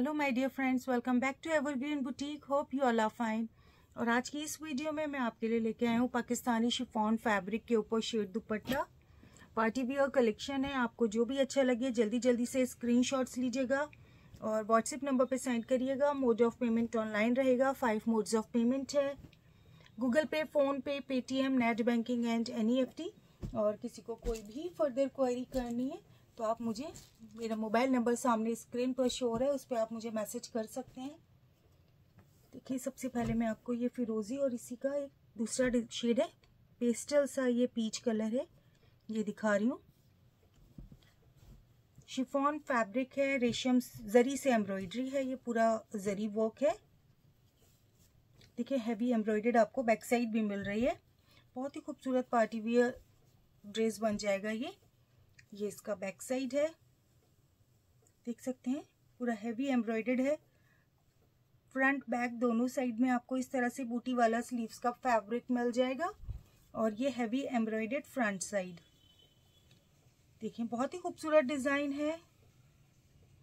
Hello my dear friends welcome back to evergreen boutique hope you all are fine और आज की इस video में मैं आपके लिए लेके आई हूँ पाकिस्तानी शिफॉन फैब्रिक के ऊपर shade dupatta. Party wear collection है। आपको जो भी अच्छा लगे जल्दी जल्दी से स्क्रीनशॉट्स लीजिएगा और व्हाट्सएप नंबर पर सेंड करिएगा। मोड ऑफ़ पेमेंट ऑनलाइन रहेगा। फाइव मोड्स ऑफ़ पेमेंट है। Google pay PhonePe Paytm net banking and N और किसी को कोई भी फर्दर क्वारी करनी है तो आप मुझे, मेरा मोबाइल नंबर सामने स्क्रीन पर शो है उस पर आप मुझे मैसेज कर सकते हैं। देखिए, सबसे पहले मैं आपको ये फिरोज़ी और इसी का एक दूसरा शेड है। पेस्टल सा ये पीच कलर है, ये दिखा रही हूँ। शिफॉन फैब्रिक है, रेशम जरी से एम्ब्रॉयडरी है, ये पूरा जरी वर्क है। देखिए, हैवी एम्ब्रॉयडेड आपको बैक साइड भी मिल रही है। बहुत ही खूबसूरत पार्टी वियर ड्रेस बन जाएगा ये। ये इसका बैक साइड है। देख सकते हैं, पूरा हैवी एम्ब्रॉयडेड है। फ्रंट बैक दोनों साइड में आपको इस तरह से बूटी वाला स्लीव्स का फैब्रिक मिल जाएगा और ये हैवी एम्ब्रॉयडेड फ्रंट साइड देखें, बहुत ही खूबसूरत डिज़ाइन है।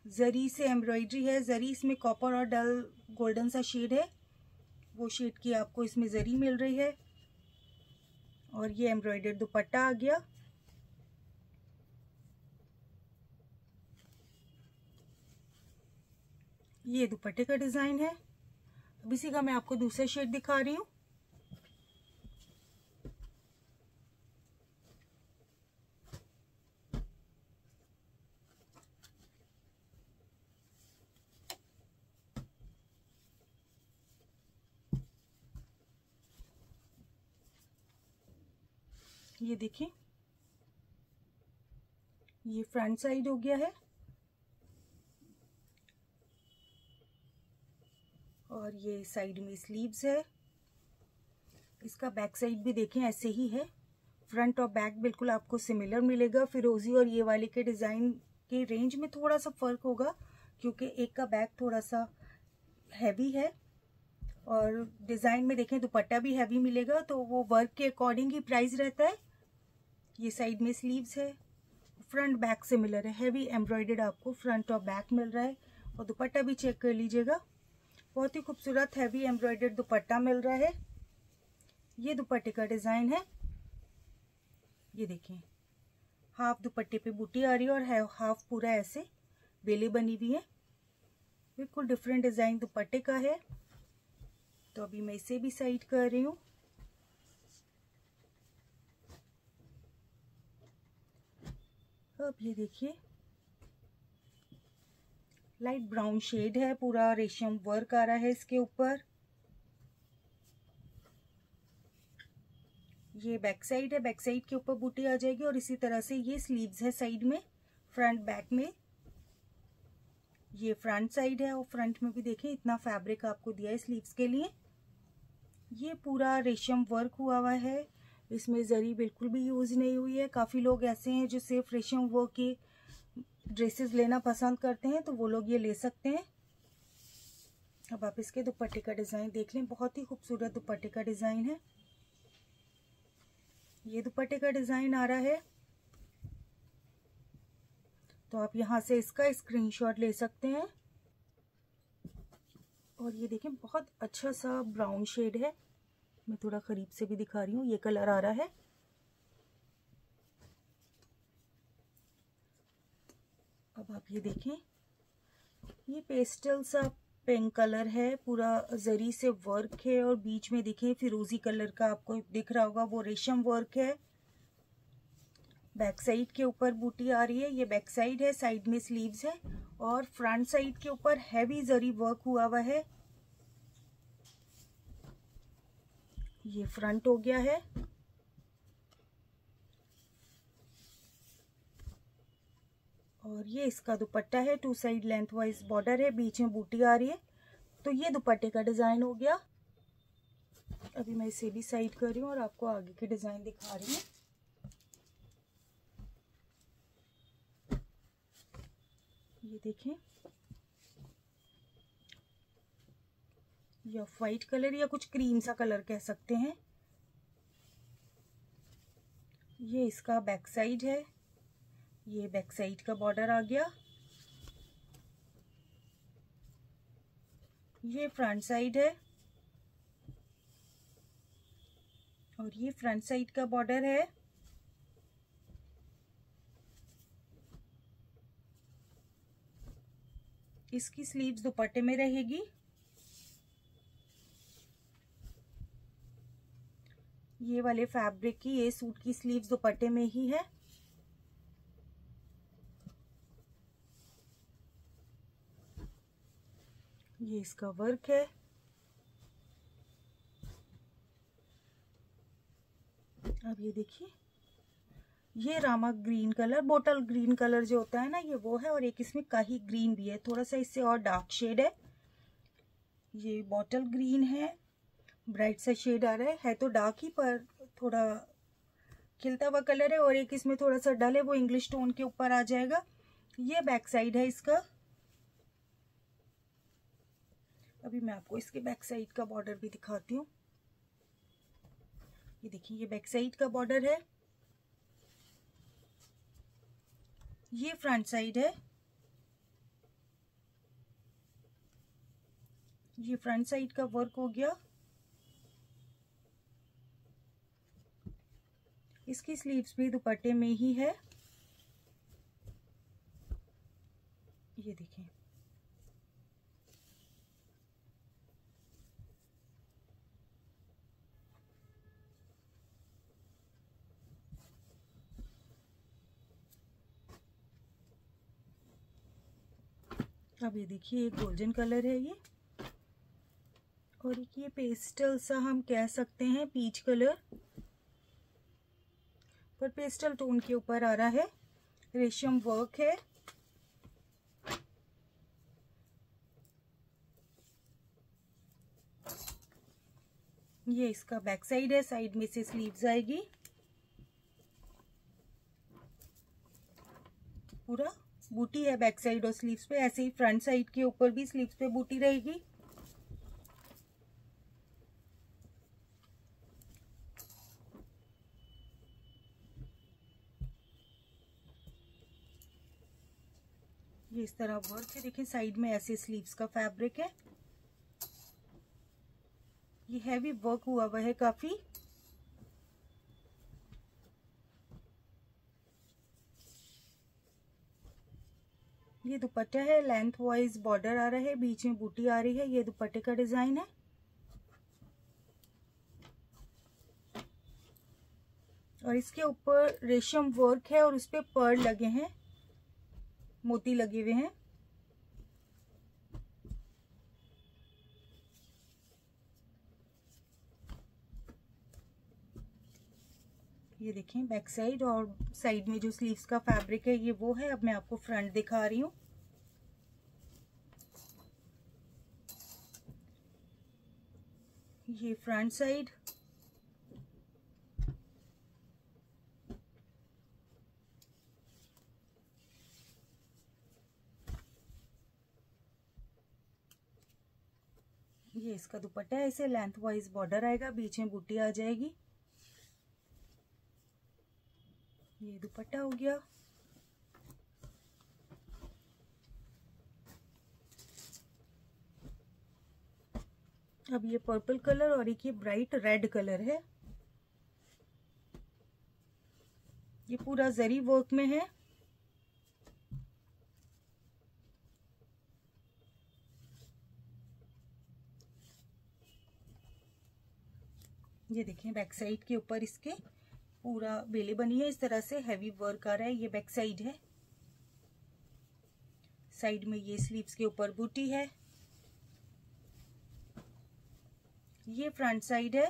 जरी से एम्ब्रॉयडरी है। जरी इसमें कॉपर और डल गोल्डन सा शेड है। वो शेड की आपको इसमें जरी मिल रही है। और ये एम्ब्रॉयडर्ड दुपट्टा आ गया। ये दुपट्टे का डिज़ाइन है। अब इसी का मैं आपको दूसरा शेड दिखा रही हूँ। ये देखिए, ये फ्रंट साइड हो गया है। और ये साइड में स्लीव्स है। इसका बैक साइड भी देखें, ऐसे ही है। फ्रंट और बैक बिल्कुल आपको सिमिलर मिलेगा। फिरोजी और ये वाले के डिज़ाइन के रेंज में थोड़ा सा फ़र्क होगा, क्योंकि एक का बैक थोड़ा सा हैवी है। और डिज़ाइन में देखें, दुपट्टा भी हैवी मिलेगा तो वो वर्क के अकॉर्डिंग ही प्राइस रहता है। ये साइड में स्लीव्स है। फ्रंट बैक सिमिलर है। हैवी एम्ब्रॉयडेड आपको फ्रंट और बैक मिल रहा है। और दुपट्टा भी चेक कर लीजिएगा। बहुत ही खूबसूरत हैवी एम्ब्रॉयडर्ड दुपट्टा मिल रहा है। ये दुपट्टे का डिज़ाइन है। ये देखिए हाफ़ दुपट्टे पे बूटी आ रही है और है हाफ़ पूरा ऐसे बेले बनी हुई है। बिल्कुल डिफरेंट डिज़ाइन दुपट्टे का है। तो अभी मैं इसे भी साइड कर रही हूँ। अब ये देखिए लाइट ब्राउन शेड है, पूरा रेशम वर्क आ रहा है इसके ऊपर। ये बैक साइड है, बैक साइड के ऊपर बूटी आ जाएगी और इसी तरह से ये स्लीव्स है साइड में, फ्रंट बैक में। ये फ्रंट साइड है और फ्रंट में भी देखें, इतना फैब्रिक आपको दिया है स्लीव्स के लिए। ये पूरा रेशम वर्क हुआ हुआ है, इसमें जरी बिल्कुल भी यूज़ नहीं हुई है। काफ़ी लोग ऐसे हैं जो सिर्फ़ रेशम वर्क के ड्रेसेस लेना पसंद करते हैं तो वो लोग ये ले सकते हैं। अब आप इसके दुपट्टे का डिज़ाइन देख लें, बहुत ही खूबसूरत दुपट्टे का डिज़ाइन है। ये दुपट्टे का डिज़ाइन आ रहा है। तो आप यहाँ से इसका स्क्रीनशॉट ले सकते हैं। और ये देखें, बहुत अच्छा सा ब्राउन शेड है। मैं थोड़ा करीब से भी दिखा रही हूँ, ये कलर आ रहा है। अब आप ये देखें। ये पेस्टल सा पिंक कलर है, पूरा जरी से वर्क है और बीच में देखें, फिरोजी कलर का आपको दिख रहा होगा, वो रेशम वर्क है। बैक साइड के ऊपर बूटी आ रही है, ये बैक साइड है, साइड में स्लीव्स है और फ्रंट साइड के ऊपर हैवी जरी वर्क हुआ हुआ है। ये फ्रंट हो गया है। ये इसका दुपट्टा है two side length wise border है, बीच में बूटी आ रही है। तो ये दुपट्टे का डिज़ाइन हो गया। अभी मैं इसे भी साइड कर रही हूँ और आपको आगे के डिज़ाइन दिखा रही हूँ। ये देखें। या वाइट कलर या कुछ क्रीम सा कलर कह सकते हैं। ये इसका बैक साइड है। ये बैक साइड का बॉर्डर आ गया। ये फ्रंट साइड है। और ये फ्रंट साइड का बॉर्डर है। इसकी स्लीव्स दुपट्टे में रहेगी। ये वाले फैब्रिक की, ये सूट की स्लीव्स दुपट्टे में ही है। ये इसका वर्क है। अब ये देखिए, ये Rama green colour, bottle green colour जो होता है ना, ये वो है और एक इसमें काही ग्रीन भी है। थोड़ा सा इससे और डार्क शेड है। ये बॉटल ग्रीन है, ब्राइट सा शेड आ रहा है। है तो डार्क ही, पर थोड़ा खिलता हुआ कलर है और एक इसमें थोड़ा सा डल है, वो इंग्लिश टोन के ऊपर आ जाएगा। ये बैक साइड है इसका। अभी मैं आपको इसके बैक साइड का बॉर्डर भी दिखाती हूँ। ये देखिए, ये बैक साइड का बॉर्डर है। ये फ्रंट साइड है। ये फ्रंट साइड का वर्क हो गया। इसकी स्लीव्स भी दुपट्टे में ही है ये देखें अब ये देखिए एक गोल्डन कलर है ये। और एक ये पेस्टल सा हम कह सकते हैं पीच कलर पर पेस्टल टोन के ऊपर आ रहा है। रेशम वर्क है। ये इसका बैक साइड है साइड में से स्लीव्स आएगी। पूरा। बूटी है बैक साइड और स्लीव्स पे, ऐसे ही फ्रंट साइड के ऊपर भी स्लीव्स पे बूटी रहेगी। ये इस तरह वर्क है, देखिए साइड में ऐसे स्लीव्स का फैब्रिक है। ये हैवी वर्क हुआ हुआ है काफ़ी। ये दुपट्टा है लेंथ वाइज बॉर्डर आ रहा है, बीच में बूटी आ रही है, ये दुपट्टे का डिज़ाइन है। और इसके ऊपर रेशम वर्क है और उस पर लगे हैं, मोती लगे हुए हैं। ये देखें बैक साइड और साइड में जो स्लीव्स का फैब्रिक है, ये वो है। अब मैं आपको फ्रंट दिखा रही हूँ। ये फ्रंट साइड ये इसका दुपट्टा है, इसे लेंथ वाइज बॉर्डर आएगा, बीच में बूटी आ जाएगी। ये दुपट्टा हो गया। अब ये पर्पल कलर और एक ये ब्राइट रेड कलर है। ये पूरा जरी वर्क में है। ये देखें बैक साइड के ऊपर इसके पूरा बेले बनी है, इस तरह से हैवी वर्क आ रहा है, ये बैक साइड है। साइड में ये स्लीव्स के ऊपर बूटी है। ये फ्रंट साइड है।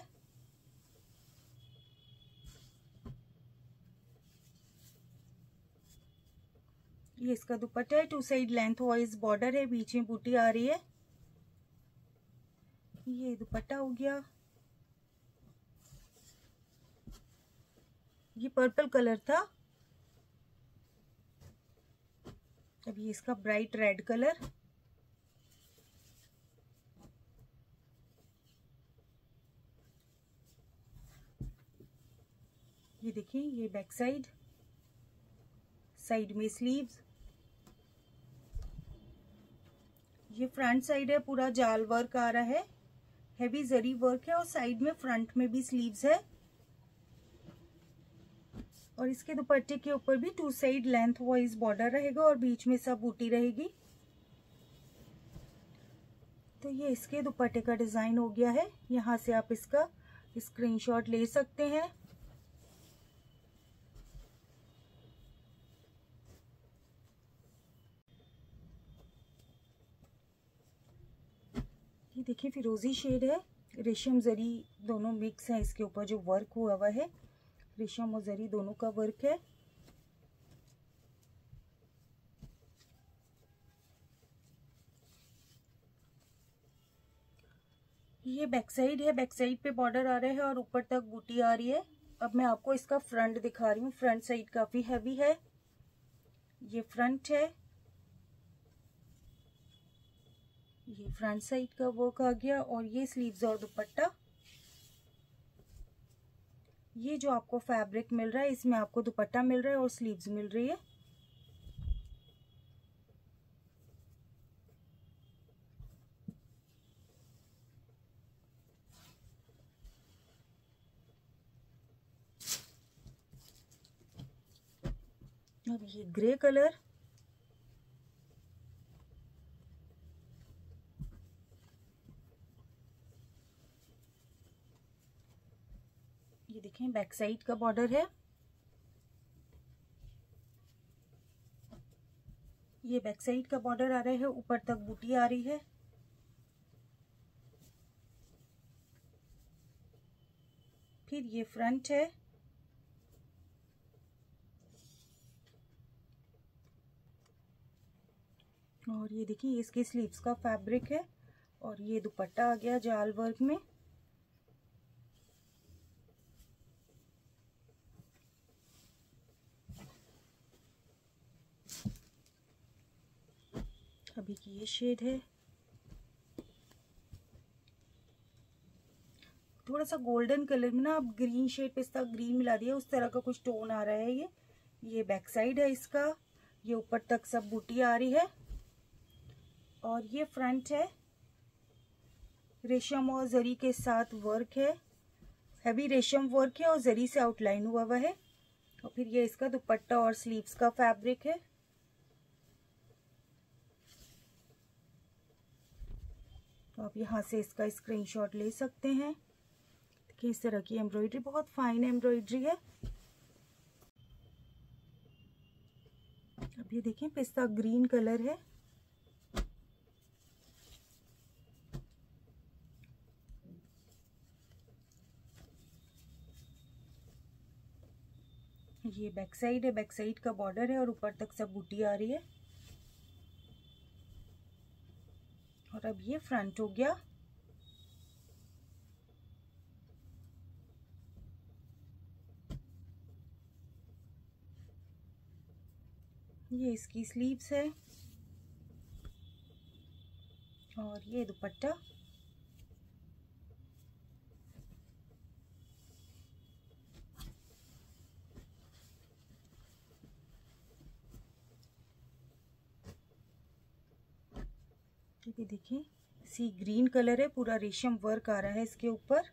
ये इसका दुपट्टा है two side length wise border है, बीच में बूटी आ रही है। ये दुपट्टा हो गया। ये पर्पल कलर था। अब ये इसका ब्राइट रेड कलर। ये देखिए, ये बैक साइड। साइड में स्लीव्स। ये फ्रंट साइड है, पूरा जाल वर्क आ रहा है। हैवी जरी वर्क है और साइड में फ्रंट में भी स्लीव्स है। और इसके दुपट्टे के ऊपर भी two side length wise border रहेगा और बीच में सब बूटी रहेगी। तो ये इसके दुपट्टे का डिज़ाइन हो गया है। यहाँ से आप इसका स्क्रीनशॉट ले सकते हैं। ये देखिए, फिरोजी शेड है। रेशम जरी दोनों मिक्स है। इसके ऊपर जो वर्क हुआ हुआ है। रेशम और जरी दोनों का वर्क है। ये बैक साइड है बैक साइड पे बॉर्डर आ रहे हैं और ऊपर तक बूटी आ रही है। अब मैं आपको इसका फ्रंट दिखा रही हूँ। फ्रंट साइड काफ़ी हैवी है। ये फ्रंट है। ये फ्रंट साइड का वर्क आ गया और ये स्लीव्स और दुपट्टा। ये जो आपको फैब्रिक मिल रहा है, इसमें आपको दुपट्टा मिल रहा है और स्लीव्स मिल रही है। अब ये ग्रे कलर ये देखें बैक साइड का बॉर्डर है। ये बैक साइड का बॉर्डर आ रहा है, ऊपर तक बूटी आ रही है। फिर ये फ्रंट है। और ये देखिए इसके स्लीव्स का फैब्रिक है। और ये दुपट्टा आ गया जाल वर्क में। अभी की ये शेड है। थोड़ा सा गोल्डन कलर में ना अब ग्रीन शेड पे इसका ग्रीन मिला दिया, उस तरह का कुछ टोन आ रहा है ये। ये बैक साइड है इसका, ये ऊपर तक सब बूटी आ रही है। और ये फ्रंट है। रेशम और जरी के साथ वर्क है। हैवी रेशम वर्क है और जरी से आउटलाइन हुआ हुआ है। और फिर ये इसका दुपट्टा और स्लीव्स का फैब्रिक है। तो आप यहाँ से इसका स्क्रीनशॉट ले सकते हैं। देखिए, इस तरह की एम्ब्रॉयडरी बहुत फाइन एम्ब्रॉयडरी है। अब ये देखें पिस्ता ग्रीन कलर है। ये बैक साइड है बैक साइड का बॉर्डर है और ऊपर तक सब बूटी आ रही है। और अब ये फ्रंट हो गया। ये इसकी स्लीव्स है। और ये दुपट्टा। ये देखिए सी ग्रीन कलर है, पूरा रेशम वर्क आ रहा है इसके ऊपर।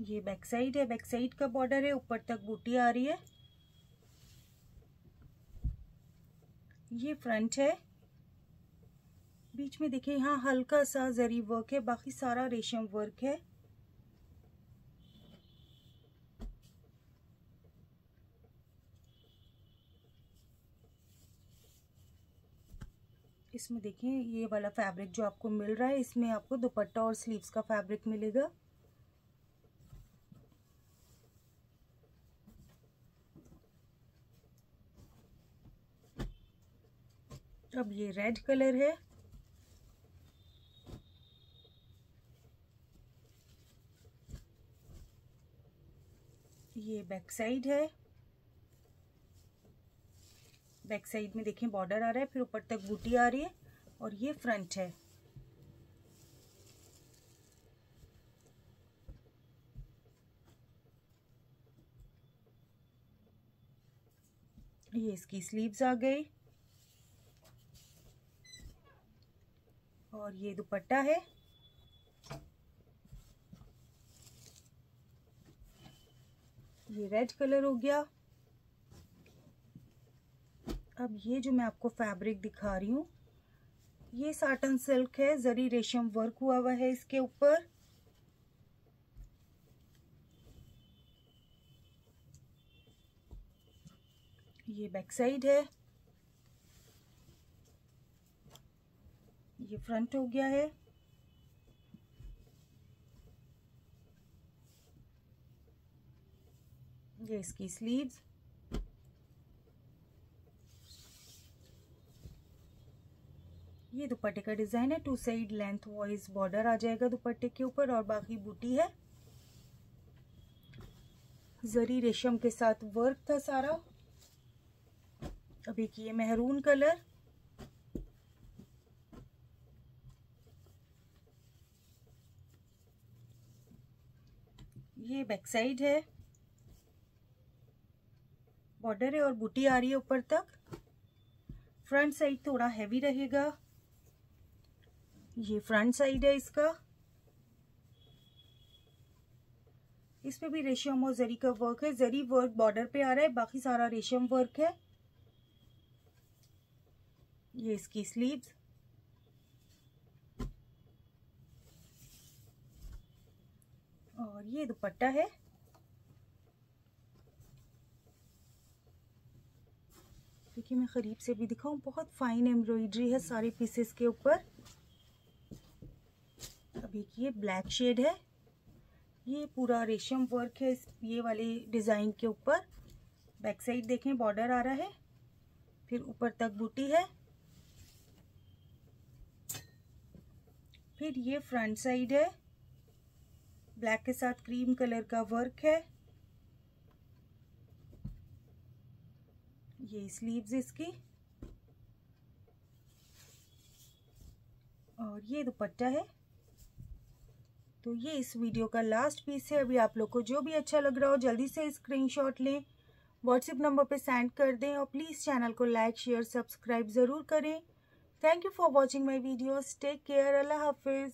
ये बैक साइड है बैक साइड का बॉर्डर है, ऊपर तक बूटी आ रही है। ये फ्रंट है। बीच में देखिए, यहाँ हल्का सा जरी वर्क है, बाकी सारा रेशम वर्क है। इसमें देखें ये वाला फैब्रिक जो आपको मिल रहा है, इसमें आपको दुपट्टा और स्लीव्स का फैब्रिक मिलेगा। अब ये रेड कलर है। ये बैक साइड है। बैक साइड में देखें बॉर्डर आ रहा है, फिर ऊपर तक बूटी आ रही है और ये फ्रंट है। ये इसकी स्लीव्स आ गई। और ये दुपट्टा है। ये रेड कलर हो गया। अब ये जो मैं आपको फैब्रिक दिखा रही हूँ, ये साटन सिल्क है जरी रेशम वर्क हुआ हुआ है इसके ऊपर। ये बैक साइड है। ये फ्रंट हो गया है। ये इसकी स्लीव्स ये दुपट्टे का डिज़ाइन है। Two side length wise border आ जाएगा दुपट्टे के ऊपर और बाकी बूटी है। जरी रेशम के साथ वर्क था सारा। एक ये मेहरून कलर ये बैक साइड है। बॉर्डर है और बूटी आ रही है ऊपर तक। फ्रंट साइड थोड़ा हैवी रहेगा। ये फ्रंट साइड है इसका। इसमें भी रेशम और जरी का वर्क है। जरी वर्क बॉर्डर पे आ रहा है, बाकी सारा रेशम वर्क है। ये इसकी स्लीव्स और ये दुपट्टा है। देखिए, मैं करीब से भी दिखाऊँ। बहुत फाइन एम्ब्रॉयडरी है सारे पीसेस के ऊपर। ये ब्लैक शेड है। ये पूरा रेशम वर्क है ये वाले डिज़ाइन के ऊपर। बैक साइड देखें बॉर्डर आ रहा है। फिर ऊपर तक बूटी है। फिर ये फ्रंट साइड है। ब्लैक के साथ क्रीम कलर का वर्क है। ये स्लीव्स इसकी। और ये दुपट्टा है। तो ये इस वीडियो का लास्ट पीस है। अभी आप लोग को जो भी अच्छा लग रहा हो, जल्दी से स्क्रीनशॉट लें व्हाट्सएप नंबर पे सेंड कर दें और प्लीज़ चैनल को लाइक शेयर सब्सक्राइब ज़रूर करें। Thank you for watching my videos take care Allah हाफिज़।